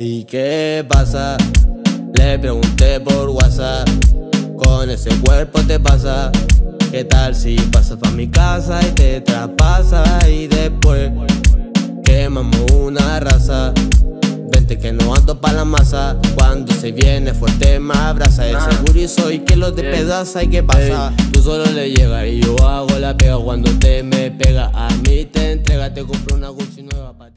¿Y qué pasa? Le pregunté por WhatsApp. Con ese cuerpo te pasa. ¿Qué tal si pasas pa' mi casa y te traspasa? Y después quemamos una raza. Vente que no ando pa' la masa. Cuando se viene fuerte me abraza. El ah. seguro y soy que lo despedaza. ¿Y qué pasa? Tú solo le llegas y yo hago la pega. Cuando te me pega a mí te entrega. Te compro una Gucci nueva pa' ti.